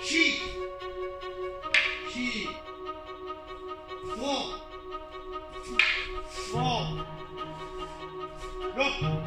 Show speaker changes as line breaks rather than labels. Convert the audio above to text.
She. She. 走